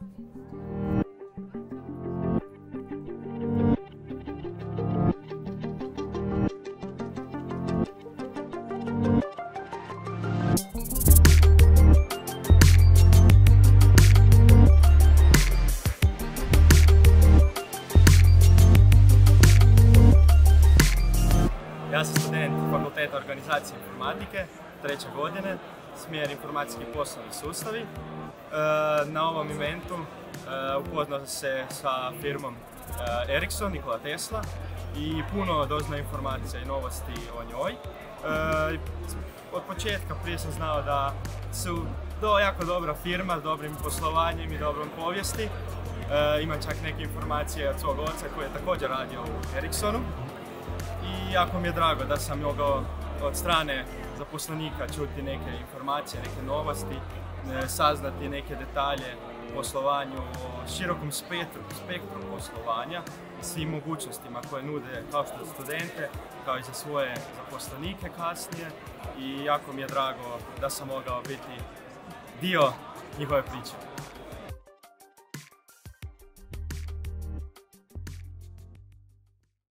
Ja sam student Fakulteta organizacije informatike, treće godine, smjer informacijski poslovni sustavi. E, na ovom eventu e, upoznao se sa firmom e, Ericsson, Nikola Tesla i puno doznao informacija i novosti o njoj. Od početka prije sam znao da su to jako dobra firma s dobrim poslovanjem i dobrom povijesti. Imam čak neke informacije od svog oca koji je također radio u Ericssonu i jako mi je drago da sam mogao od strane zaposlenika čuti neke informacije, neke novosti, e, saznati neke detalje o poslovanju, o širokom spektru, spektru poslovanja i svim mogućnostima koje nude kao što studente, kao i za svoje zaposlenike kasnije i jako mi je drago da sam mogao biti dio njihove priče.